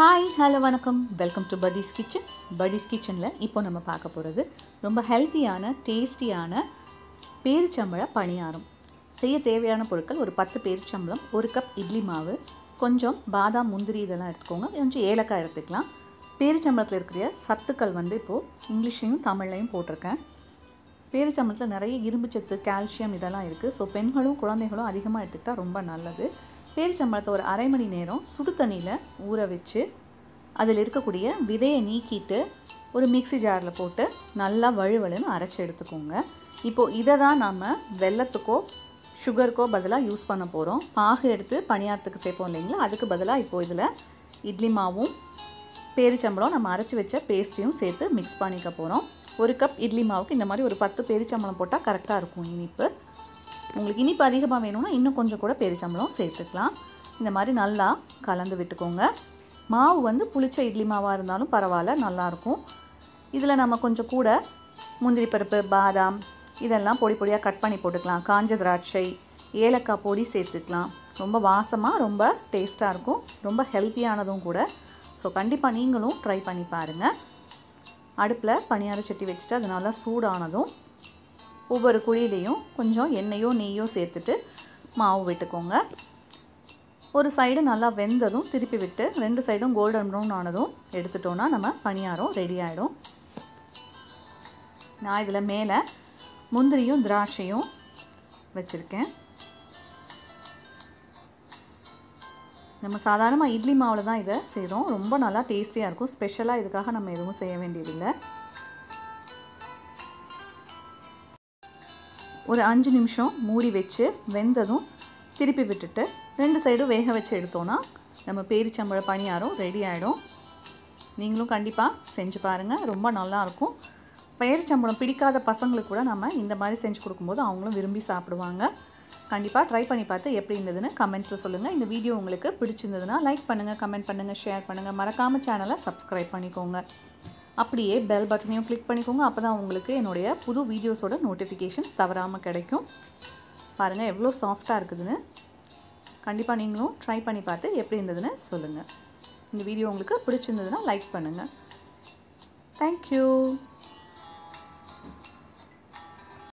Hi hello வணக்கம். Welcome to Patty's kitchen Patty's கிச்சனில் இப்போ நம்ம பார்க்க போகிறது ரொம்ப ஹெல்த்தியான டேஸ்டியான பேரிச்சம்பழ பணியாரம். செய்ய தேவையான பொருட்கள் ஒரு பத்து பேரிச்சம்பளம் ஒரு கப் இட்லி மாவு கொஞ்சம் பாதாம் முந்திரி இதெல்லாம் எடுத்துக்கோங்க. கொஞ்சம் ஏலக்காய் எடுத்துக்கலாம். பேரிச்சம்பளத்தில் இருக்கிற சத்துக்கள் வந்து இப்போது இங்கிலீஷ்லையும் தமிழ்லையும் போட்டிருக்கேன். பேரிச்சம்பளத்தில் நிறைய இரும்புச்சத்து கால்சியம் இதெல்லாம் இருக்குது ஸோ பெண்களும் குழந்தைகளும் அதிகமாக எடுத்துக்கிட்டால் ரொம்ப நல்லது. பேரிச்சம்பழத்தை ஒரு அரை மணி நேரம் சுடு தண்ணியில் ஊற வச்சு அதில் இருக்கக்கூடிய விதையை நீக்கிட்டு ஒரு மிக்சி ஜாரில் போட்டு நல்லா வழுவழுன்னு அரைச்சி எடுத்துக்கோங்க. இப்போது இதை தான் நாம் வெல்லத்துக்கோ சுகருக்கோ பதிலாக யூஸ் பண்ண போகிறோம் பாகு எடுத்து பணியாரத்துக்கு சேர்ப்போம் இல்லைங்களா? அதுக்கு பதிலாக இப்போது இதில் இட்லி மாவும் பேரிச்சம்பழம் நம்ம அரைச்சி வச்ச பேஸ்ட்டையும் சேர்த்து மிக்ஸ் பண்ணிக்க போகிறோம் ஒரு கப் இட்லி மாவுக்கு இந்த மாதிரி ஒரு பத்து பேரிச்சம்பழம் போட்டால் கரெக்டாக இருக்கும் இனிப்பு. உங்களுக்கு இனிப்பு அதிகமாக வேணும்னா இன்னும் கொஞ்சம் கூட பேரிச்சம்பழம் சேர்த்துக்கலாம். இந்த மாதிரி நல்லா கலந்து விட்டுக்கோங்க. மாவு வந்து புளிச்ச இட்லி மாவாக இருந்தாலும் பரவாயில்ல நல்லாயிருக்கும். இதில் நம்ம கொஞ்சம் கூட முந்திரி பருப்பு பாதாம் இதெல்லாம் பொடி பொடியாக கட் பண்ணி போட்டுக்கலாம். காஞ்ச திராட்சை ஏலக்காய் பொடி சேர்த்துக்கலாம். ரொம்ப வாசமாக ரொம்ப டேஸ்ட்டாக இருக்கும். ரொம்ப ஹெல்த்தியானதும் கூட. ஸோ கண்டிப்பாக நீங்களும் ட்ரை பண்ணி பாருங்கள் அடுப்பில் பணியார சட்டி வச்சுட்டு அது நல்லா சூடானதும் ஒவ்வொரு குழியிலையும் கொஞ்சம் எண்ணெயோ நெய்யோ சேர்த்துட்டு மாவு விட்டுக்கோங்க. ஒரு சைடு நல்லா வெந்ததும் திருப்பி விட்டு ரெண்டு சைடும் கோல்டன் ப்ரௌன் ஆனதும் எடுத்துட்டோன்னா நம்ம பணியாரம் ரெடி ஆகிடும் நான் இதில் மேலே முந்திரியும் திராட்சையும் வச்சுருக்கேன். நம்ம சாதாரணமாக இட்லி மாவில் தான் இதை செய்கிறோம் ரொம்ப நல்லா டேஸ்டியாக இருக்கும். ஸ்பெஷலாக இதுக்காக நம்ம எதுவும் செய்ய வேண்டியதில்லை. ஒரு அஞ்சு நிமிஷம் மூடி வச்சு வெந்ததும் திருப்பி விட்டுட்டு ரெண்டு சைடும் வேக வச்சு எடுத்தோன்னா நம்ம பேரிச்சம்பழ பணியாரம் ரெடி ஆகிடும் நீங்களும் கண்டிப்பாக செஞ்சு பாருங்கள் ரொம்ப நல்லாயிருக்கும் பேரிச்சம்பழம் பிடிக்காத பசங்களுக்கு கூட நம்ம இந்த மாதிரி செஞ்சு கொடுக்கும்போது அவங்களும் விரும்பி சாப்பிடுவாங்க. கண்டிப்பாக ட்ரை பண்ணி பார்த்து எப்படி இருந்ததுன்னு கமெண்ட்ஸில் சொல்லுங்கள் இந்த வீடியோ உங்களுக்கு பிடிச்சிருந்ததுன்னா லைக் பண்ணுங்கள் கமெண்ட் பண்ணுங்கள் ஷேர் பண்ணுங்கள் மறக்காமல் சேனலை சப்ஸ்கிரைப் பண்ணிக்கோங்க. அப்படியே பெல் பட்டனையும் கிளிக் பண்ணிக்கோங்க. அப்போ தான் உங்களுக்கு என்னுடைய புது வீடியோஸோட நோட்டிஃபிகேஷன்ஸ் தவறாமல் கிடைக்கும். பாருங்கள் எவ்வளோ சாஃப்டாக இருக்குதுன்னு. கண்டிப்பாக நீங்களும் ட்ரை பண்ணி பார்த்து எப்படி இருந்ததுன்னு சொல்லுங்கள் இந்த வீடியோ உங்களுக்கு பிடிச்சிருந்ததுன்னா லைக் பண்ணுங்கள் தேங்க்யூ